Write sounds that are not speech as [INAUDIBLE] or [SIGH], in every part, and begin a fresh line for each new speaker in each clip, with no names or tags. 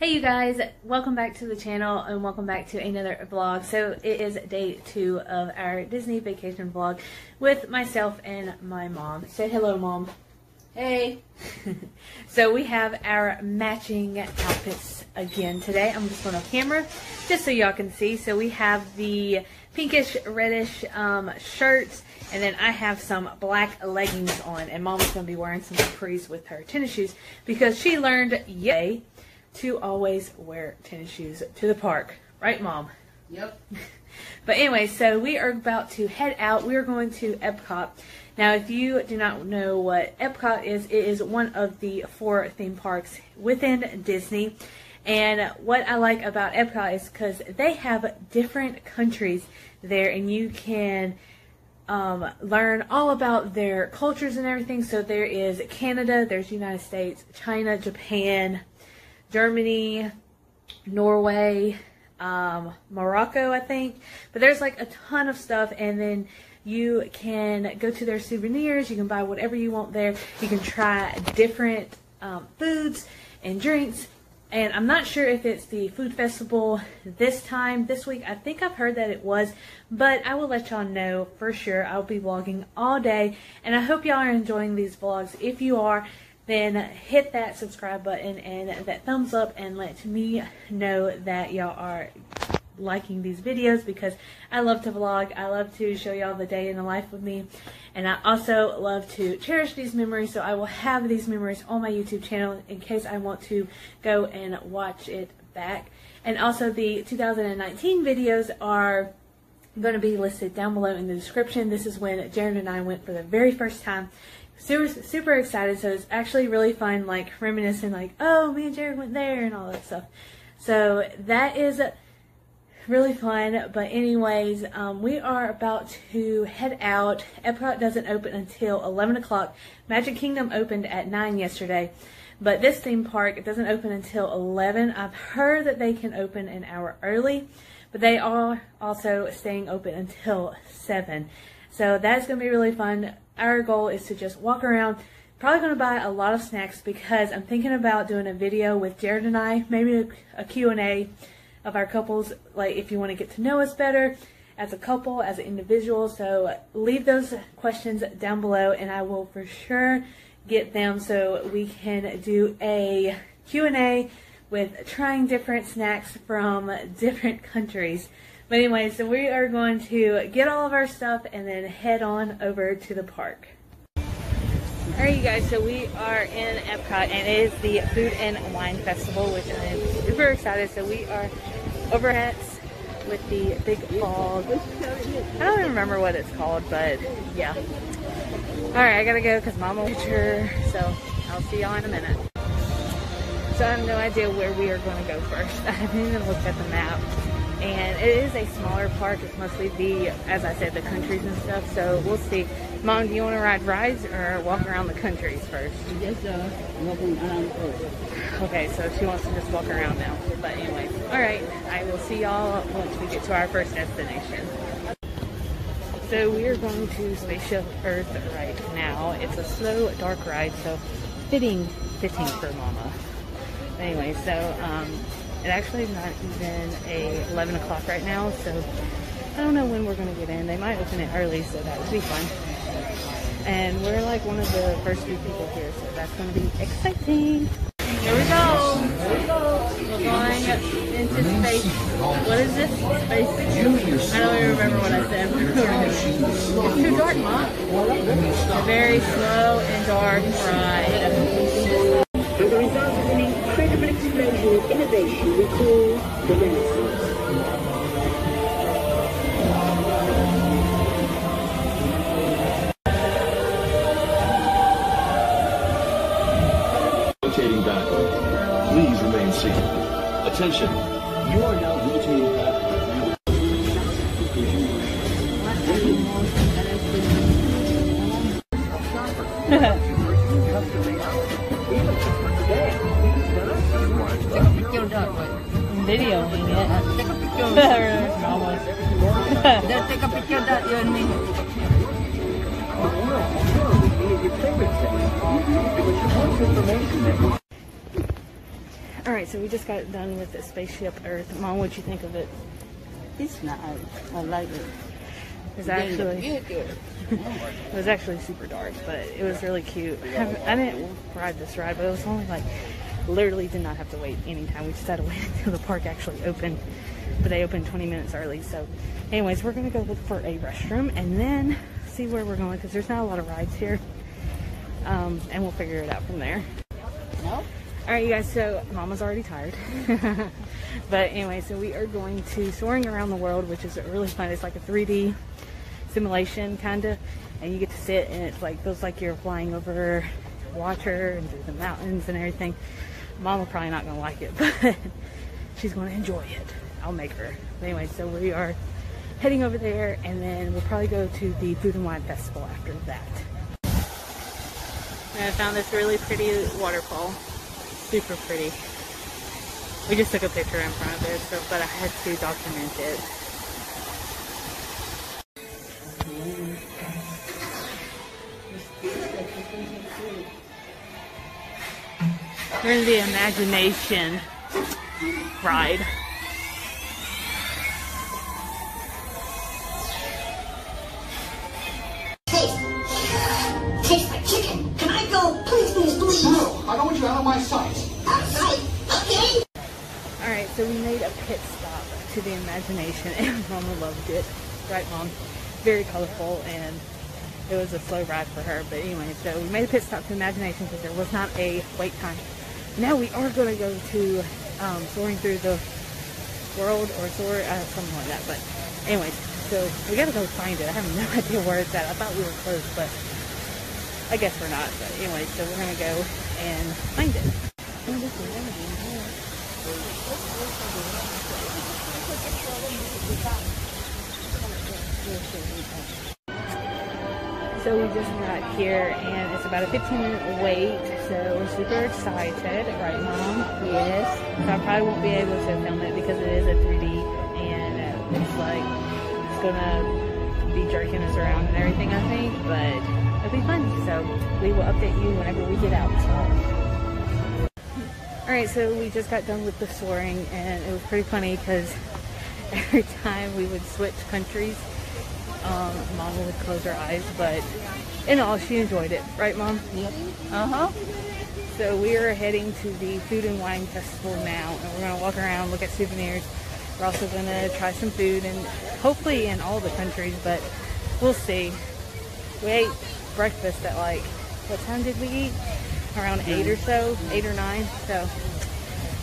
Hey you guys, welcome back to the channel and welcome back to another vlog. So it is day two of our Disney vacation vlog with myself and my mom. Say hello mom. Hey. [LAUGHS] so we have our matching outfits again today. I'm just going to camera just so y'all can see. So we have the pinkish reddish um, shirts and then I have some black leggings on and mom's going to be wearing some capris with her tennis shoes because she learned yay to always wear tennis shoes to the park. Right, Mom?
Yep. [LAUGHS]
but anyway, so we are about to head out. We are going to Epcot. Now, if you do not know what Epcot is, it is one of the four theme parks within Disney. And what I like about Epcot is because they have different countries there, and you can um, learn all about their cultures and everything. So there is Canada, there's United States, China, Japan, Germany, Norway, um, Morocco, I think. But there's like a ton of stuff, and then you can go to their souvenirs. You can buy whatever you want there. You can try different um, foods and drinks. And I'm not sure if it's the food festival this time, this week. I think I've heard that it was, but I will let y'all know for sure. I'll be vlogging all day, and I hope y'all are enjoying these vlogs. If you are, then hit that subscribe button and that thumbs up and let me know that y'all are liking these videos because I love to vlog. I love to show y'all the day in the life with me. And I also love to cherish these memories. So I will have these memories on my YouTube channel in case I want to go and watch it back. And also the 2019 videos are going to be listed down below in the description. This is when Jared and I went for the very first time super super excited. So it's actually really fun, like reminiscing, like oh, me and Jared went there and all that stuff. So that is really fun. But anyways, um, we are about to head out. Epcot doesn't open until 11 o'clock. Magic Kingdom opened at 9 yesterday. But this theme park, it doesn't open until 11. I've heard that they can open an hour early, but they are also staying open until 7. So that's going to be really fun our goal is to just walk around. Probably going to buy a lot of snacks because I'm thinking about doing a video with Jared and I, maybe a, Q&A of our couples, like if you want to get to know us better as a couple, as an individual. So leave those questions down below and I will for sure get them so we can do a Q&A with trying different snacks from [LAUGHS] different countries. But anyway, so we are going to get all of our stuff and then head on over to the park. Alright you guys, so we are in Epcot and it is the Food and Wine Festival, which I am super excited. So we are over at with the big fog. I don't even remember what it's called, but yeah. Alright, I gotta go because mama picture, so I'll see y'all in a minute. So I have no idea where we are going to go first. [LAUGHS] I haven't even looked at the map and it is a smaller park. It's mostly the, as I said, the countries and stuff. So we'll see. Mom, do you want to ride rides or walk around the countries first?
Just uh, walking around first.
Okay, so she wants to just walk around now. But anyway, all right. I will see y'all once we get to our first destination. So we are going to Spaceship Earth right now. It's a slow, dark ride, so fitting, fitting for Mama. Anyway, so um, it actually is not even a 11 o'clock right now, so I don't know when we're going to get in. They might open it early, so that would be fun. And we're like one of the first few people here, so that's going to be exciting. Here we go. Here we go. We're going into space. What is this? Space? I don't even remember what I said. [LAUGHS] it's too dark, Mom. A very slow and dark ride
of innovation we call the Renaissance.
Right, so we just got done with the spaceship Earth. Mom, what'd you think of it?
It's nice. I like it.
It was actually
Good, good. [LAUGHS]
it was actually super dark, but it was really cute. I I didn't ride this ride, but it was only like literally did not have to wait any time. We just had to [LAUGHS] wait until the park actually opened, but they opened 20 minutes early. So, anyways, we're gonna go look for a restroom and then see where we're going because there's not a lot of rides here, um, and we'll figure it out from there.
No?
All right, you guys. So Mama's already tired, [LAUGHS] but anyway, so we are going to soaring around the world, which is really fun. It's like a 3D simulation kind of, and you get to sit and it's like feels like you're flying over water and through the mountains and everything. Mama probably not gonna like it, [LAUGHS] but she's gonna enjoy it. I'll make her. Anyway, so we are heading over there, and then we'll probably go to the Food and Wine Festival after that. And I found this really pretty waterfall. Super pretty. We just took a picture in front of it, so but I had to document it. We're in the imagination ride. Pit stop to the imagination, [LAUGHS] and Mama loved it. Right, Mom? Very colorful, and it was a slow ride for her. But anyway, so we made a pit stop to imagination because there was not a wait time. Now we are going to go to um, soaring through the world or soar, uh, something like that. But anyways, so we got to go find it. I have no [LAUGHS] idea where it's at. I thought we were close, but I guess we're not. But anyway, so we're going to go and find it. So we just got here and it's about a 15 minute wait. So we're super excited, right, Mom? Yes. So I probably won't be able to film it because it is a 3D and it's like it's gonna be jerking us around and everything, I think. But it'll be fun. So we will update you whenever we get out. All right, so we just got done with the soaring and it was pretty funny because every [LAUGHS] time we would switch countries, um, Mama would close her eyes, but in all, she enjoyed it, right, Mom?
Yep. Uh-huh.
So we are heading to the Food and Wine Festival now, and we're gonna walk around, look at souvenirs. We're also gonna try some food, and hopefully in all the countries, but we'll see. We ate breakfast at like what time did we eat? Around eight or so, eight or nine. So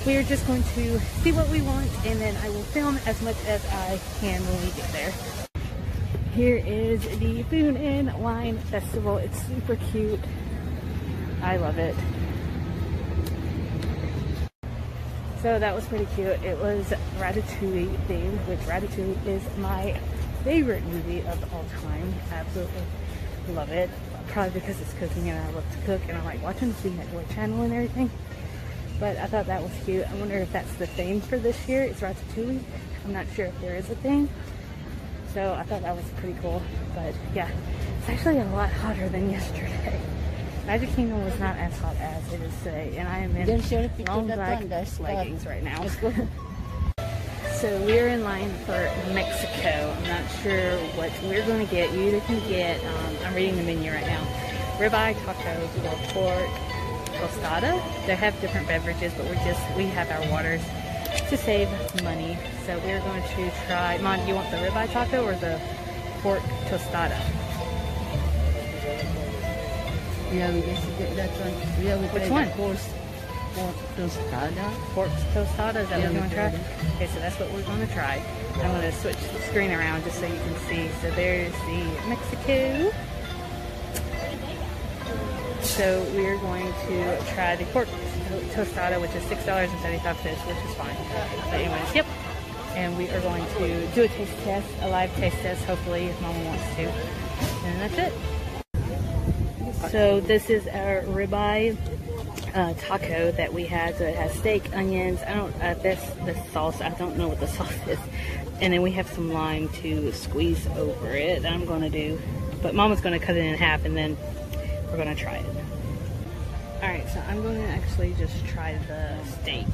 we are just going to see what we want, and then I will film as much as I can when we get there. Here is the Food and Wine Festival. It's super cute. I love it. So that was pretty cute. It was Ratatouille themed, which Ratatouille is my favorite movie of all time. Absolutely love it. Probably because it's cooking and I love to cook and I like watching the Network channel and everything. But I thought that was cute. I wonder if that's the theme for this year. It's Ratatouille. I'm not sure if there is a theme. So I thought that was pretty cool. But yeah, it's actually a lot hotter than [LAUGHS] yesterday. Magic Kingdom was not as hot as it is today, and I am in
Then share the
long black
that's
uh,
leggings
right now. [LAUGHS] So we're in line for Mexico. I'm not sure what we're going to get. You either can get, um, I'm reading the menu right now, ribeye tacos or pork tostada. They have different beverages, but we're just, we have our waters to save money. So we're going to try, Mom, do you want the ribeye taco or the pork tostada?
Yeah, we just get that one. Yeah, we
Which one?
Pork tostada.
Pork tostada, is that what you want to try? Okay, so that's what we're going to try. I'm going to switch the screen around just so you can see. So there's the Mexico. So we're going to try the pork tostada, which is six dollars and seventy-five cents, which is fine. But anyways, yep. And we are going to do a taste test, a live taste test, hopefully, if Mama wants to. And that's it. So this is our ribeye uh, taco that we had. So it has steak, onions. I don't. Uh, this the sauce. I don't know what the [LAUGHS] sauce is. And then we have some lime to squeeze over it. I'm to do. But Mama's to cut it in half, and then we're to try it. All right. So I'm to actually just try the steak.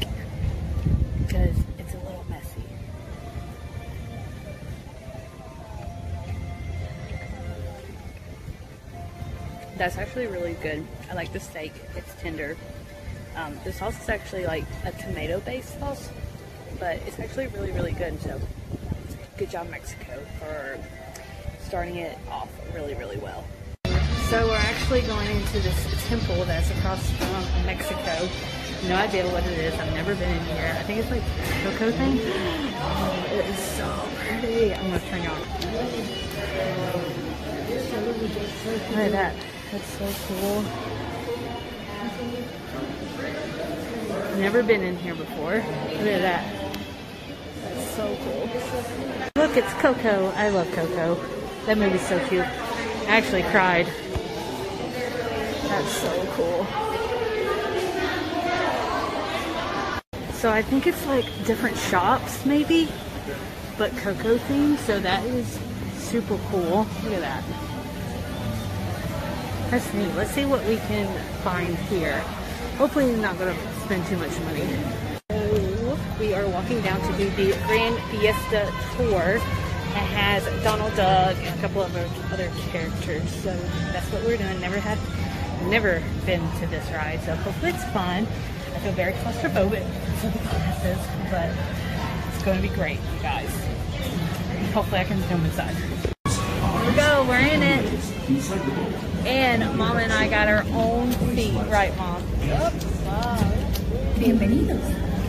That's actually really good. I like the steak. It's tender. Um, the sauce is actually like a tomato-based sauce, but it's actually really, really good. So, good job, Mexico, for starting it off really, really well. So we're actually going into this temple that's across from Mexico. No idea what it is. I've never been in here. I think it's like a cocoa thing. Oh, it is so pretty. I'm gonna turn you on. Look at that. That's so cool. Never been in here before. Look at that. That's so cool. Look, it's Coco. I love Coco. That movie's so cute. I actually cried. That's so cool. So I think it's like different shops maybe, but Coco themed. So that is super cool. Look at that. That's neat. Let's see what we can find here. Hopefully not going to spend too much money. So we are walking down to do the Grand Fiesta tour. It has Donald Duck and a couple of other characters. So that's what we're doing. Never had, never been to this ride. So hopefully it's fun. I feel very claustrophobic with the glasses, but it's going to be great, you guys. Hopefully I can film inside. Here we go. We're in it. And Mama and I got our own seat. Right, Mom? Yep.
Bienvenidos.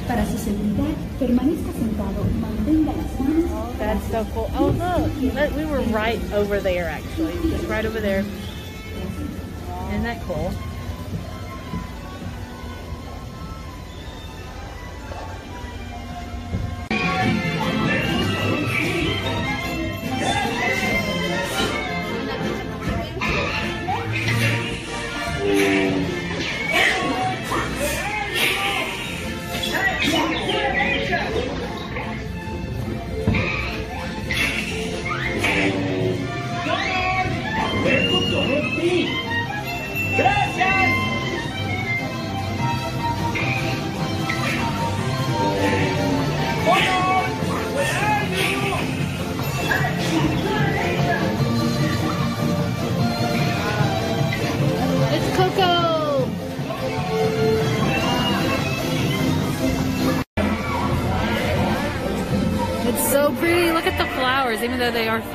Para su seguridad, permanezca sentado mantenga las manos.
That's so cool. Oh, look. Look, We were right over there, actually. Just right over there. Isn't that cool?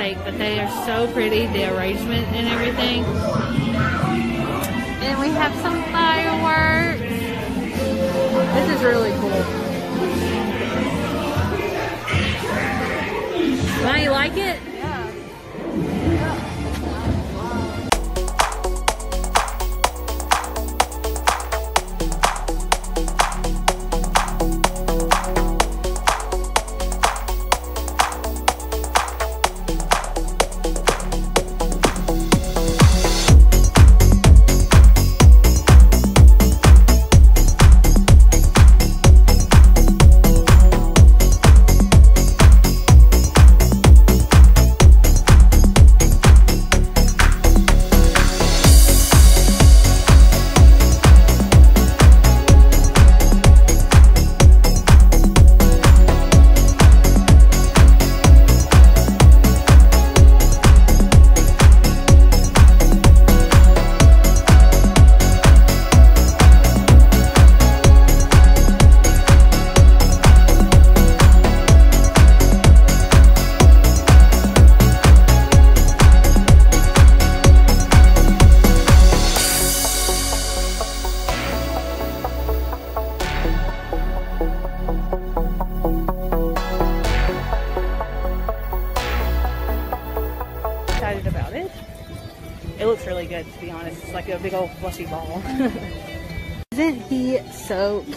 Fake, but they are so pretty. The arrangement and everything. And we have some fireworks. This is really cool. Now you like it?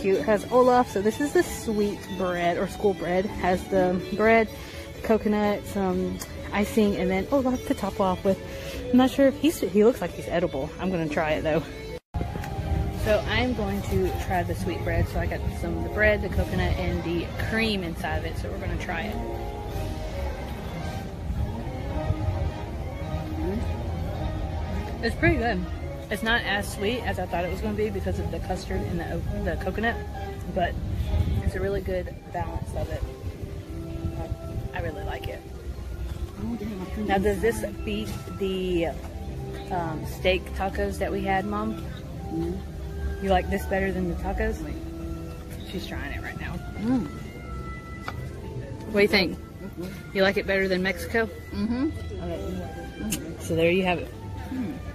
Cute? Has Olaf, so this is the sweet bread or school bread. Has the bread, the coconut, some icing, and then Olaf to top off with. I'm not sure if he's, he looks like he's edible. I'm going to try it though. So I'm going to try the sweet bread. So I got some of the bread, the coconut, and the cream inside of it. So we're going to try it. It's pretty good. It's not as sweet as I thought it was going to be because of the custard and the, the coconut, but it's a really good balance of it. I really like it. Now, does this beat the um, steak tacos that we had, Mom? You like this better than the tacos? She's trying it right now.
Mm.
What do you think? You like it better than Mexico?
Mm-hmm.
So there you have it.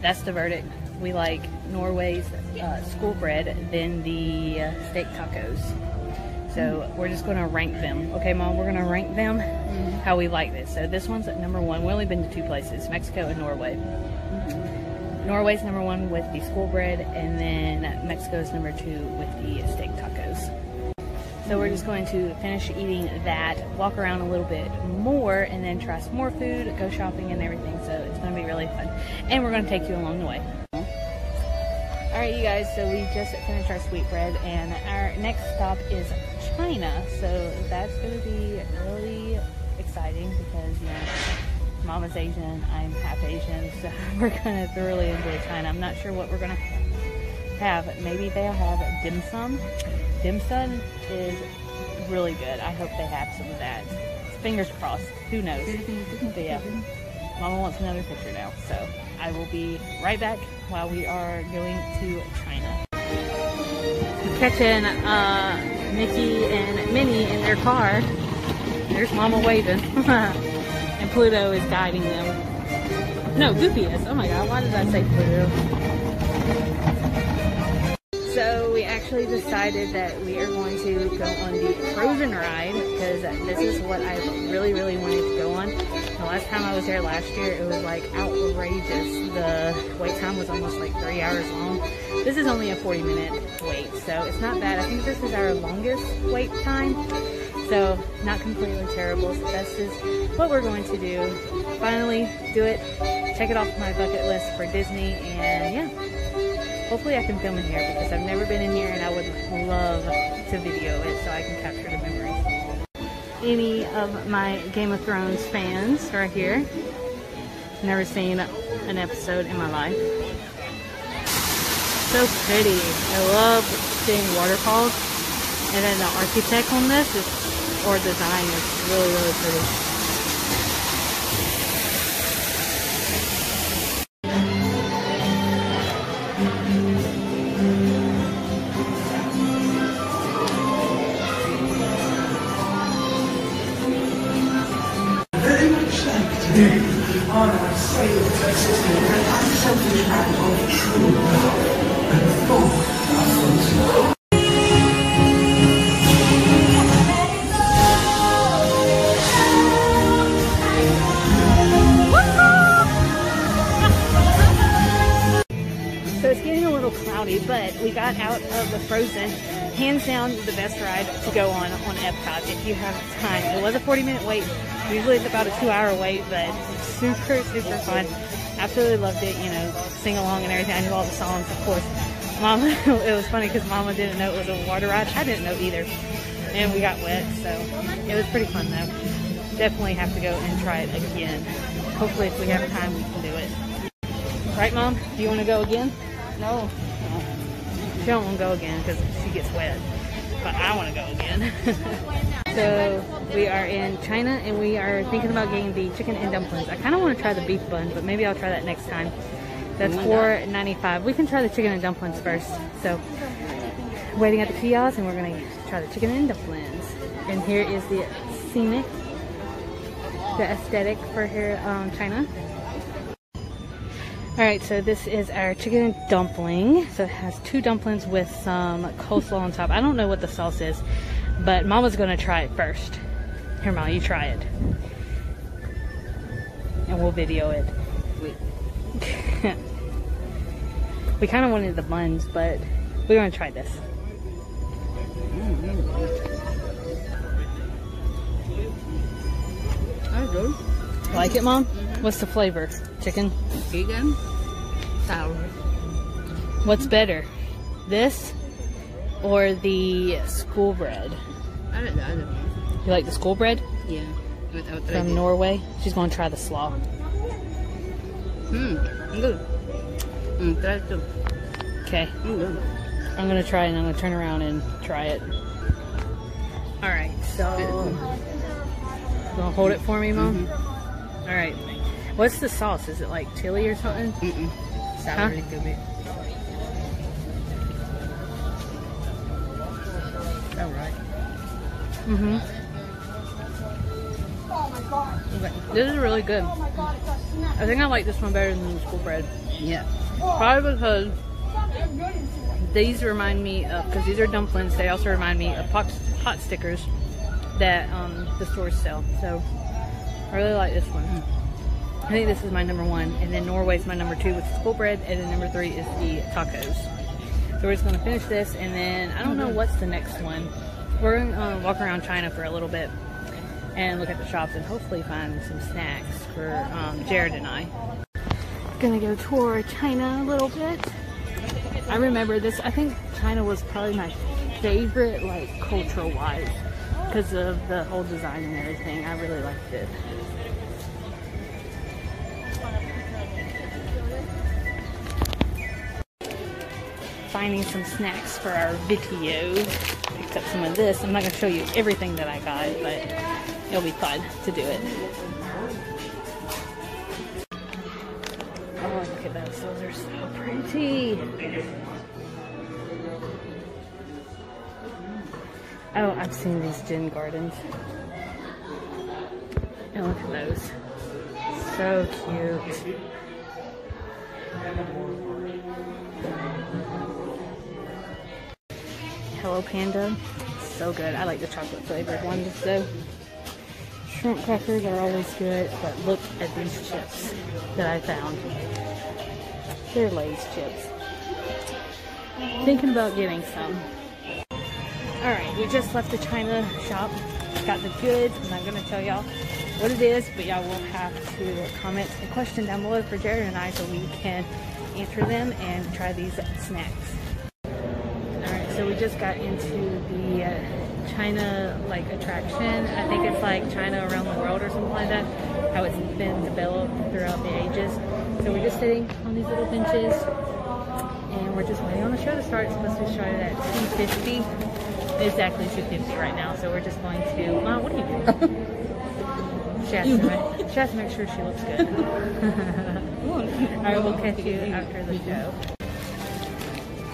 That's the verdict. We like Norway's uh, school bread than the uh, steak tacos. So we're just going to rank them. Okay, Mom, we're going to rank them how we like this. So this one's at number one. We've only been to two places, Mexico and Norway. Norway's number one with the school bread, and then Mexico's number two with the steak tacos. So we're just going to finish eating that, walk around a little bit more, and then try some more food, go shopping and everything. So it's going to be really fun. And we're going to take you along the way. All right, you guys, so we just finished our sweetbread, and our next stop is China. So that's going to be really exciting because, you know, Mama's Asian, I'm half Asian, [LAUGHS] so we're going to thoroughly enjoy China. I'm not sure what we're going to have. Maybe they'll have dim sum. Dim sum is really good. I hope they have some of that. Fingers crossed. Who knows? But yeah, Mama wants another picture now, so I will be right back while we are going to China. Catching uh, Mickey and Minnie in their car. There's Mama waving, [LAUGHS] and Pluto is guiding them. No, Goofy is. Oh my God, why did I say Pluto? So we actually decided that we are going to go on the Frozen ride because this is what I really, really wanted to go on. The last time I was there last year, it was like outrageous. The wait time was almost like three hours long. This is only a 40 minute wait, so it's not bad. I think this is our longest wait time. So not completely terrible. So this is what we're going to do. Finally do it. Check it off my bucket list for Disney and yeah. Hopefully I can film in here because I've never been in here and I would love to video it so I can capture the. Any of my Game of Thrones fans right here. Never seen an episode in my life. So pretty. I love seeing waterfalls. And then the architect on this is, or design is really, really pretty. So it's getting a little cloudy, but we got out of the Frozen. Hands down, the best ride to go on on Epcot if you have time. It was a 40 minute wait. Usually it's about a two hour wait, but super, super fun. Absolutely loved it, you know, sing along and everything. I knew all the songs, of course. Mama, [LAUGHS] it was funny because Mama didn't know it was a water ride. I didn't know either. And we got wet, so it was pretty fun though. Definitely have to go and try it again. Hopefully if we have time we can do it. Right, Mom? Do you want to go again?
No.
She don't want to go again because she gets wet. But I want to go again. [LAUGHS] so we are in China and we are thinking about getting the chicken and dumplings. I kind of want to try the beef bun, but maybe I'll try that next time. That's four ninety five. We can try the chicken and dumplings first. So waiting at the kiosk and we're gonna try the chicken and dumplings. And here is the scenic, the aesthetic for here um, China. All right, so this is our chicken dumpling. So it has two dumplings with some coleslaw on top. I don't know what the sauce is, but Mama's gonna try it first. Here, Mama, you try it, and we'll video it. [LAUGHS] we kind of wanted the buns, but we're gonna try this.
I do.
Like it, Mom? What's the flavor? Chicken.
Vegan. Sour.
What's better, this or the school bread?
I like the other one.
You like the school bread
Yeah. Without
from Norway? She's gonna try the slaw.
Hmm. Good. Mm, try it too.
Okay,
Mm.
I'm gonna try it and I'm gonna turn around and try it. All right, so gonna hold it for me, mom. All right, What's the sauce? Is it like chili or something?
Mm-mm. Sour
Huh?
little bit. All right.
Mm-hmm. Oh my god.
Okay.
This is really good. Oh my god. I think I like this one better than the school bread.
Yeah.
Probably because these remind me of, because these are dumplings, they also remind me of pot, pot stickers that um, the stores sell. So I really like this one. I think this is my number one, and then Norway's my number two with the school bread, and then number three is the tacos. So we're just gonna finish this, and then I don't know what's the next one. We're gonna uh, walk around China for a little bit and look at the shops, and hopefully find some snacks for um, Jared and I gonna go tour China a little bit. I remember this. I think China was probably my favorite, like cultural wise, because of the whole design and everything. I really liked it. Finding some snacks for our video. Picked up some of this. I'm not gonna show you everything that I got, but it'll be fun to do it. Oh, look at those. Those are so pretty. Oh, I've seen these gin gardens. And look at those. So cute. Hello Panda. So good. I like the chocolate flavored ones though. Shrimp crackers are always good, but look at these chips that I found. They're Lay's chips. Thinking about getting some. Alright, we just left the China shop. Got the goods. And I'm not going to tell y'all what it is, but y'all will have to comment a question down below for Jared and I so we can answer them and try these snacks. So we just got into the uh, China like attraction. I think it's like China around the world or something like that. How it's been developed throughout the ages. So we're just sitting on these little benches and we're just waiting on the show to start. It's supposed to be started at 2.50. Exactly 2.50 right now, so we're just going to, Mom, what are you doing? [LAUGHS] she, has to make, she has to make sure she looks good. [LAUGHS] Alright, we'll catch you after the show.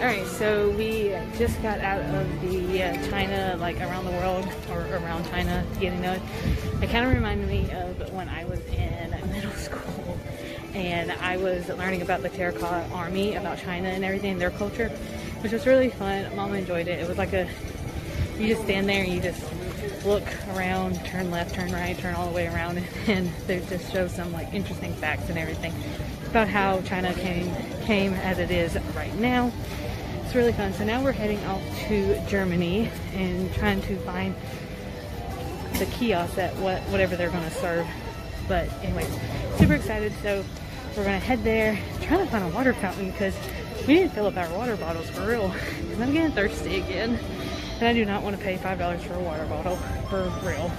Alright, so we just got out of the uh, China, like around the world, or around China, getting known. It kind of reminded me of when I was in middle [LAUGHS] school and I was learning about the Terracotta Army, about China and everything, their culture, which was really fun. Mama enjoyed it. It was like a, you just stand there and you just look around, turn left, turn right, turn all the way around, [LAUGHS] and they just show some like interesting facts and everything about how China came came as it is right now. It's really fun. So now we're heading off to Germany and trying to find the kiosk at what whatever they're going to serve. But anyway, super excited. So we're going to head there, trying to find a water fountain because we didn't fill up our water bottles for real. I'm getting thirsty again. And I do not want to pay $5 for a water bottle for real.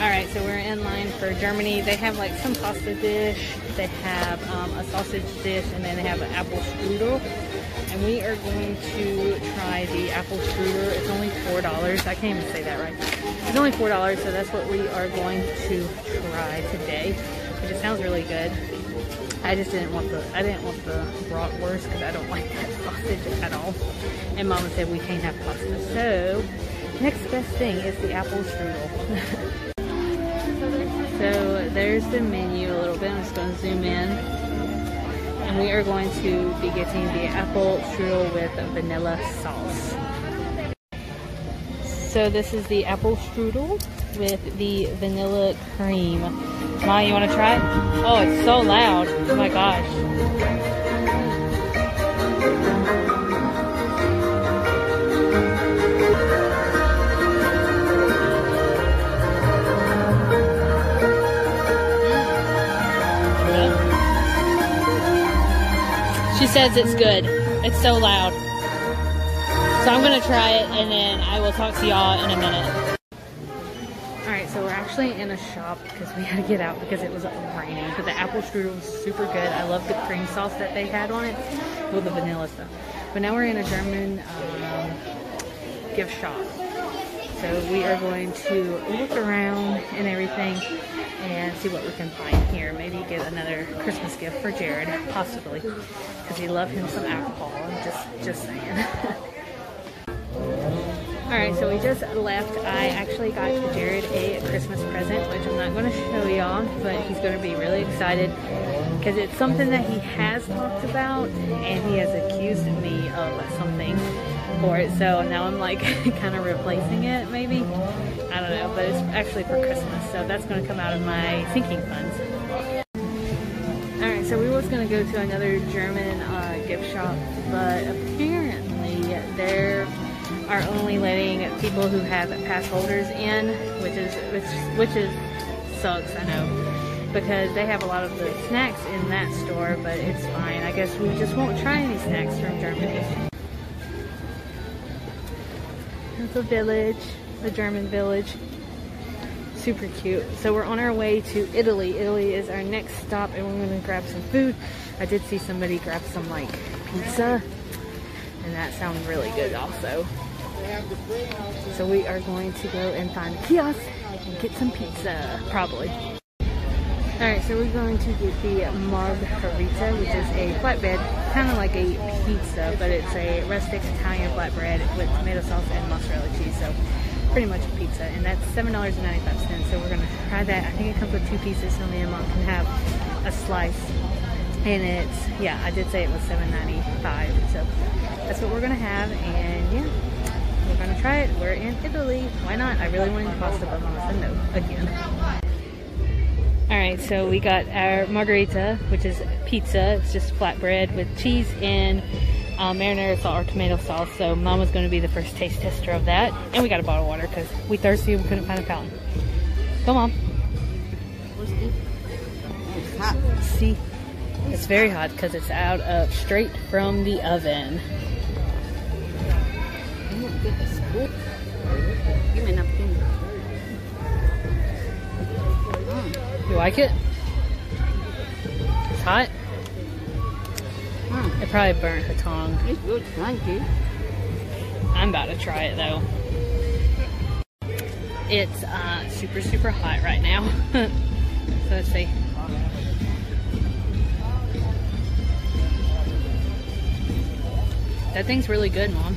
Alright, so we're in line for Germany. They have like some pasta dish, they have um, a sausage dish, and then they have an apple strudel. And we are going to try the apple strudel. It's only $4. I can't even say that right. It's only $4, so that's what we are going to try today. It sounds really good. I just didn't want the I didn't want the bratwurst because I don't [LAUGHS] like that sausage at all. And Mama said we can't have pasta, so next best thing is the apple strudel. [LAUGHS] so there's the menu a little bit. I'm just going to zoom in, and we are going to be getting the apple strudel with vanilla sauce. So this is the apple strudel with the vanilla cream. Ma, you want to try it? Oh, it's so loud. Oh my gosh. She says it's good. It's so loud. So I'm gonna try it and then I will talk to y'all in a minute. Alright, so we're actually in a shop because we had to get out because it was raining. But the apple strudel was super good. I love the cream sauce that they had on it with the vanilla stuff. But now we're in a German um, gift shop. So we are going to look around and everything and see what we can find here. Maybe get another Christmas gift for Jared, possibly, because he loved him some alcohol. Just, just saying. [LAUGHS] Alright, so we just left. I actually got Jared a Christmas present, which I'm not going to show y'all, but he's going to be really excited because it's something that he has talked about and he has accused me of something for it. So now I'm like [LAUGHS] kind of replacing it, maybe. I don't know, but it's actually for Christmas, so that's going to come out of my sinking funds. Alright, so we was going to go to another German uh, gift shop, but apparently they're are only letting people who have pass holders in, which is which which is sucks, I know, because they have a lot of the snacks in that store, but it's fine. I guess we just won't try any snacks from Germany. It's a village, a German village. Super cute. So we're on our way to Italy. Italy is our next stop and we're gonna grab some food. I did see somebody grab some like pizza and that sounds really good also. So we are going to go and find a kiosk and get some pizza, probably. Alright, so we're going to get the margherita, which is a flatbread, kind of like a pizza, but it's a rustic Italian flatbread with tomato sauce and mozzarella cheese, so pretty much a pizza, and that's $7.95, so we're going to try that. I think it comes with two pieces, so me and mom can have a slice, and it's, yeah, I did say it was $7.95, so that's what we're going to have, and yeah, we're gonna try it. We're in Italy. Why not? I really wanted pasta, but Mama said no again. Alright, so we got our margherita, which is pizza. It's just flatbread with cheese and uh, marinara sauce or tomato sauce. So Mama's going to be the first taste tester of that. And we got a bottle of water because we thirsty and we couldn't find a fountain. Go, Mom.
It's hot.
See, it's very hot because it's out of straight from the oven. You like it? It's hot.
Mm.
It probably burnt her tongue.
It's good. Thank you.
I'm about to try it though. It's uh, super, super hot right now. [LAUGHS] so let's see. That thing's really good, Mom.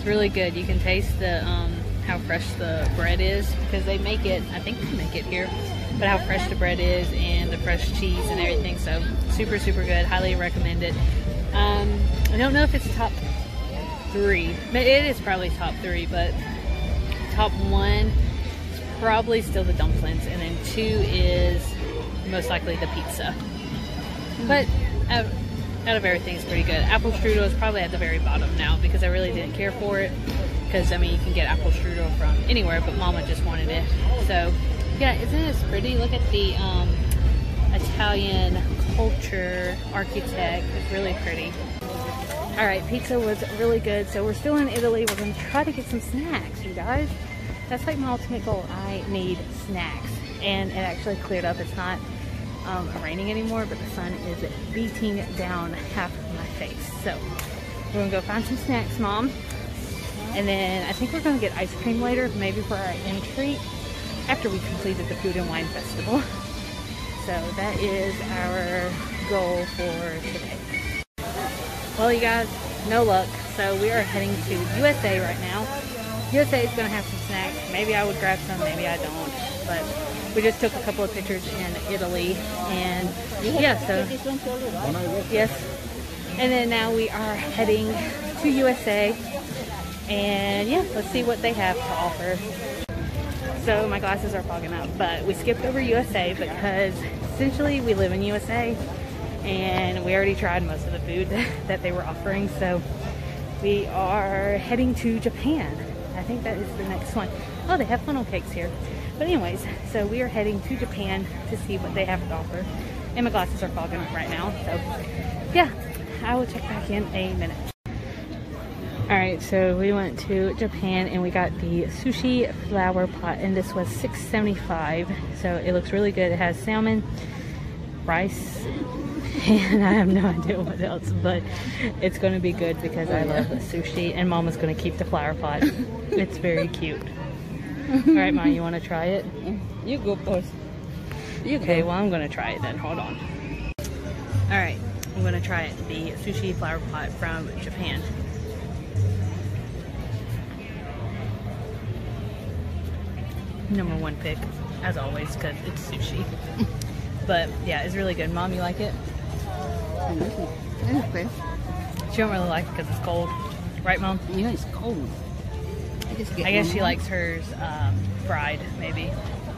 It's really good. You can taste the um, how fresh the bread is because they make it. I think they make it here, but how fresh the bread is and the fresh cheese and everything. So super, super good. Highly recommend it. Um, I don't know if it's top three, but it is probably top three. But top one is probably still the dumplings, and then two is most likely the pizza. But out, of everything, it's pretty good. Apple strudel is probably at the very bottom now because I really didn't care for it. Because I mean, you can get apple strudel from anywhere, but Mama just wanted it. So yeah, isn't this pretty? Look at the um, Italian culture architect. It's really pretty. All right, pizza was really good. So we're still in Italy. We're to try to get some snacks, you guys. That's like my ultimate goal. I need snacks. And it actually cleared up. It's not um, raining anymore, but the sun is beating down half of my face. So we're to go find some snacks, Mom. And then I think we're going to get ice cream later, maybe for our entry after we completed the Food and Wine Festival. [LAUGHS] So that is our goal for today. Well, you guys, no luck. So we are heading to USA right now. USA is going to have some snacks. Maybe I would grab some, maybe I don't. But we just took a couple of pictures in Italy. And yeah, so yes. And then now we are heading to USA. And yeah, let's see what they have to offer. So my glasses are fogging up, but we skipped over USA because essentially we live in USA and we already tried most of the food [LAUGHS] that they were offering. So we are heading to Japan. I think that is the next one. Oh, they have funnel cakes here. But anyways, so we are heading to Japan to see what they have to offer. And my glasses are fogging up right now. So yeah, I will check back in a minute. Alright, so we went to Japan and we got the sushi flower pot and this was $6.75. So it looks really good. It has salmon, rice, [LAUGHS] and I have no idea what else, but it's going to be good because I love sushi, and Mama's going to keep the flower pot. It's very cute. All right, Mom, you want to try it?
You go first. You
Okay, well, I'm going to try it then. Hold on. All right, I'm going to try it. The sushi flower pot from Japan. Number one pick, as always, because it's sushi. [LAUGHS] but yeah, it's really good. Mom, you like it?
Okay.
She don't really like it because it's cold. Right, Mom?
Yeah, it's cold. I just get
I guess she
more.
likes hers um, fried, maybe.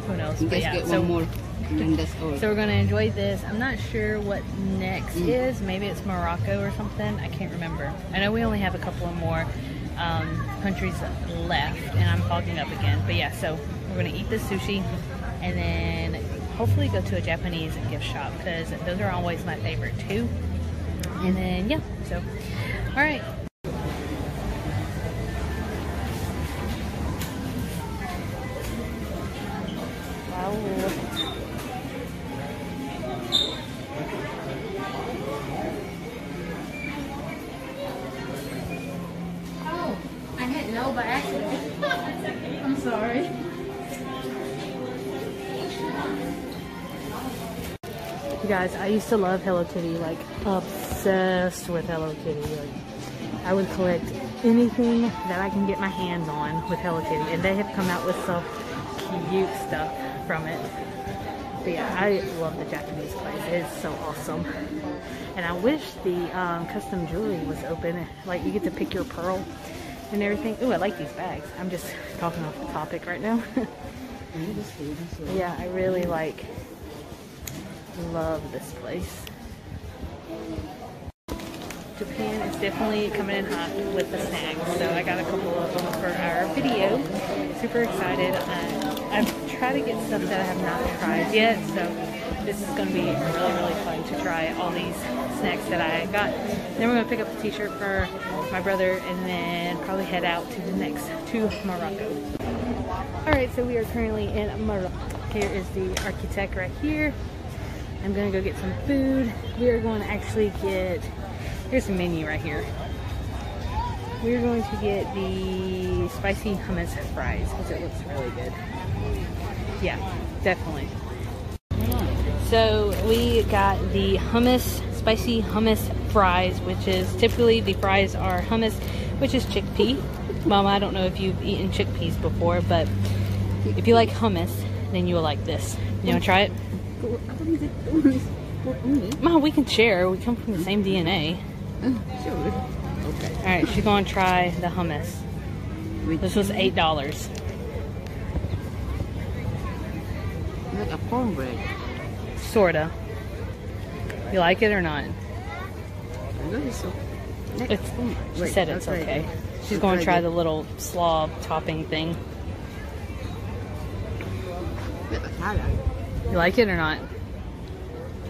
Who knows? But yeah,
get
so,
one more. And then that's all.
so we're gonna enjoy this. I'm not sure what next
Mm.
is. Maybe it's Morocco or something. I can't remember. I know we only have a couple of more um, countries left, and I'm fogging up again. But yeah, so we're gonna eat this sushi, and then hopefully go to a Japanese gift shop because those are always my favorite too. And then yeah, so all right. To love Hello Kitty, like obsessed with Hello Kitty. Like, I would collect anything that I can get my hands on with Hello Kitty, and they have come out with some cute stuff from it. But yeah, I love the Japanese place. It's so awesome. And I wish the um, custom jewelry was open. Like you get to pick your pearl and everything. Ooh, I like these bags. I'm just talking off the topic right now. [LAUGHS] yeah, I really like love this place. Japan is definitely coming in hot with the snacks, so I got a couple of them for our video. Super excited. Uh, I've tried to get stuff that I have not tried yet, so this is going to be really, really fun to try all these snacks that I got. Then we're going to pick up the t-shirt for my brother and then probably head out to the next, to Morocco. Alright, so we are currently in Morocco. Here is the architect right here. I'm gonna go get some food. We are going to actually get, here's the menu right here. We're going to get the spicy hummus fries because it looks really good. Yeah, definitely. So we got the hummus, spicy hummus fries, which is typically the fries are hummus, which is chickpea. Mama, I don't know if you've eaten chickpeas before, but if you like hummus, then you will like this. You wanna try it? Mom, we can share. We come from the same DNA.
Sure. Okay.
All right, she's gonna try the hummus. This was eight dollars.
like a cornbread.
Sorta. You like it or not?
I know it's so.
It's, oh
corn-
she
Wait,
said it's okay.
it.
She's
I'll
going to try
it.
the little slaw topping thing. You like it or not?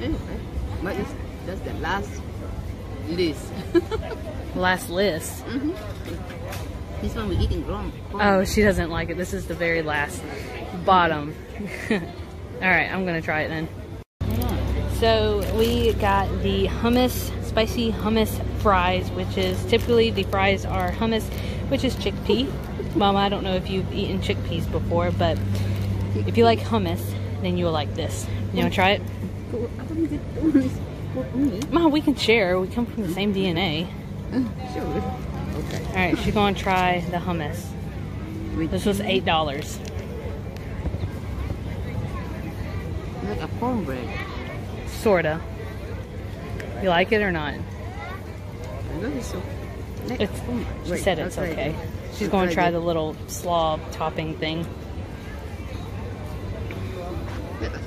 Anyway, but it's, that's the last list. [LAUGHS]
Last list. Mm-hmm.
this one we're eating wrong.
Oh, she doesn't like it. This is the very last bottom. [LAUGHS] All right, I'm gonna try it then. So we got the hummus, spicy hummus fries, which is typically the fries are hummus, which is chickpea. Mama, I don't know if you've eaten chickpeas before, but if you like hummus, then you will like this. You wanna mm. try it? [LAUGHS] Mom, we can share. We come from the same DNA.
Sure. Okay.
All right, she's gonna try the hummus. This was eight dollars.
like a cornbread.
Sorta. You like it or not?
I know it's so.
It's, she said it's okay. She's going to try the little slaw topping thing.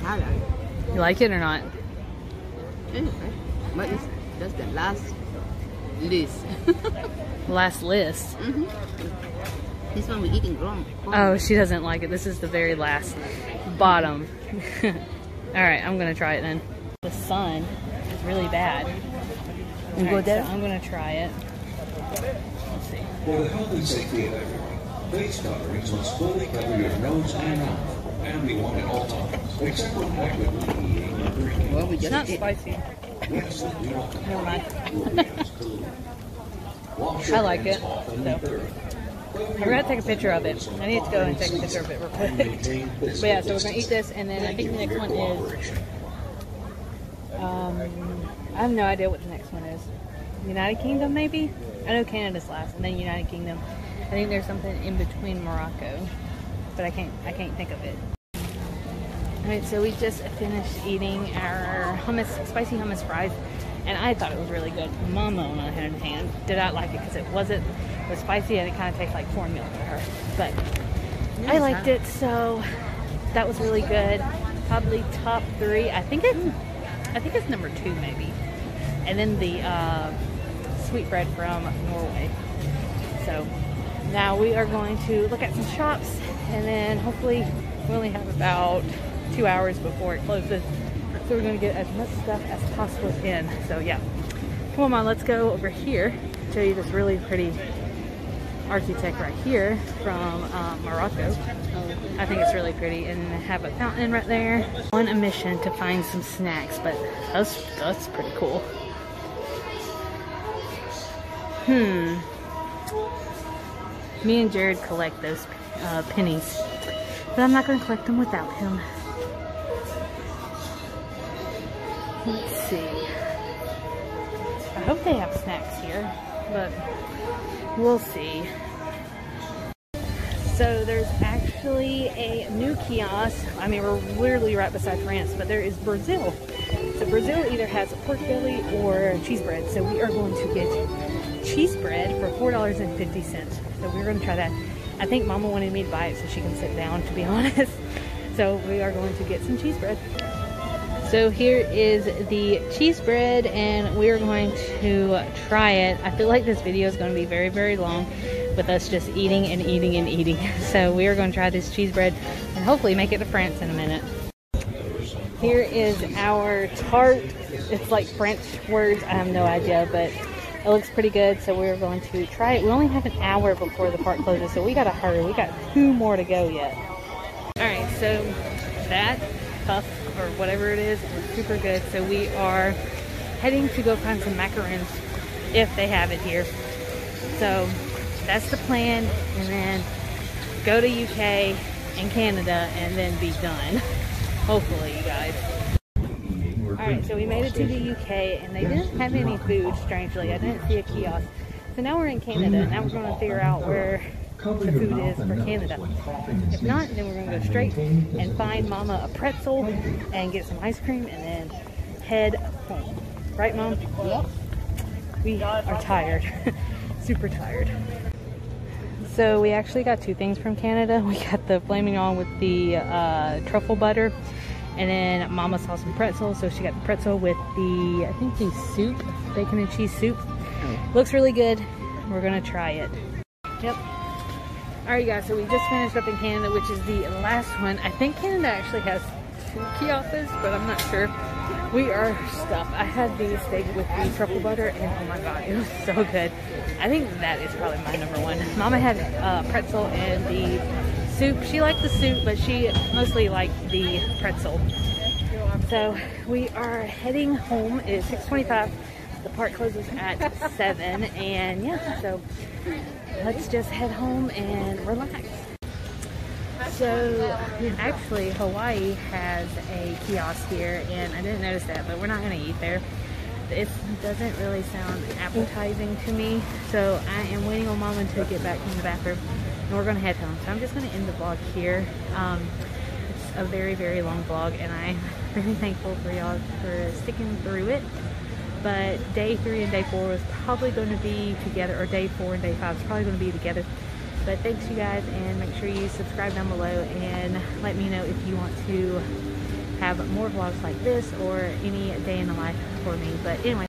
Like a salad.
You like it or not?
Anyway, but it's, that's the last list. [LAUGHS]
Last list. Mm-hmm.
this one we're eating wrong.
Oh, she doesn't like it. This is the very last bottom. [LAUGHS] All right, I'm gonna try it then. The sun is really bad.
You
All
go there?
so I'm gonna try it. Let's see.
For the health and safety of everyone, face coverings must fully cover your nose and mouth, and be worn at all times, except when actively eating or drinking.
Well, we
It's not
ate.
spicy.
Yes, we want
Never mind.
Wash
I like it,
often
so.
and thoroughly.
I forgot to take a picture of it. I need to go and take a picture of it real quick. But yeah, so we're gonna eat this, and then I think the next one is. Um, I have no idea what the next one is. United Kingdom, maybe. I know Canada's last, and then United Kingdom. I think there's something in between Morocco, but I can't. I can't think of it. All right, so we just finished eating our hummus, spicy hummus fries, and I thought it was really good. Mama, on the other hand, did not like it because it wasn't it was spicy and it kind of tastes like cornmeal to her. But I liked it, so that was really good. Probably top three. I think it. I think it's number two, maybe. And then the uh, sweetbread from Norway. So now we are going to look at some shops, and then hopefully we only have about two hours before it closes. So we're going to get as much stuff as possible in. So yeah, come on, let's go over here. Show you this really pretty architect right here from um, Morocco. I think it's really pretty and have a fountain right there. On a mission to find some snacks, but that's that's pretty cool. Hmm. Me and Jared collect those uh, pennies, but I'm not going to collect them without him. Let's see. I hope they have snacks here, but we'll see. So there's actually a new kiosk. I mean, we're literally right beside France, but there is Brazil. So Brazil either has a pork belly or cheese bread. So we are going to get cheese bread for four dollars and fifty cents. So we're going to try that. I think Mama wanted me to buy it so she can sit down. To be [LAUGHS] honest, so we are going to get some cheese bread. So here is the cheese bread and we're going to try it. I feel like this video is going to be very, very long with us just eating and eating and eating. [LAUGHS] So we are going to try this cheese bread and hopefully make it to France in a minute. Here is our tart. It's like French words. I have no idea, but it looks pretty good. So we're going to try it. We only have an hour before the park closes, so we got to hurry. We got two more to go yet. All right, so that puff or whatever it is is super good. So we are heading to go find some macaroons if they have it here. So that's the plan, and then go to UK and Canada, and then be done. [LAUGHS] Hopefully, you guys. Alright, so we made it to the UK, and they didn't have any food, strangely. I didn't see a kiosk. So now we're in Canada, now we're going to figure out where the food is for Canada. If not, then we're going to go straight and find Mama a pretzel and get some ice cream, and then head home. Right, Mom? Yep. We are tired. [LAUGHS] Super tired. So we actually got two things from Canada. [LAUGHS] We got the filet mignon with the uh, truffle butter, and then Mama saw some pretzels, so she got the pretzel with the I think the soup, bacon and cheese soup. Looks really good. We're gonna try it. Yep. Alright guys, so we just finished up in Canada, which is the last one. I think Canada actually has two kiosks, but I'm not sure. We are stuffed. I had the steak with the truffle butter, and oh my god, [LAUGHS] it was so good. I think that is probably my number one. Mama had uh, pretzel and the soup. She liked the soup, but she mostly liked the pretzel. So we are heading home. It is 6:25. The park closes at seven, and yeah, so let's just head home and relax. So actually, Hawaii has a kiosk here, and I didn't notice that, but we're not gonna eat there. It doesn't really sound appetizing to me, so I am waiting on Mama to get back from the bathroom, and we're gonna head home. So I'm just gonna end the vlog here. Um, it's a very, very long vlog, and I'm [LAUGHS] very thankful for y'all for sticking through it. But day three and day four was probably going to be together, or day four and day five is probably going to be together. But thanks, you guys, and make sure you subscribe down below and let me know if you want to have more vlogs like this or any day in the life for me. But anyway.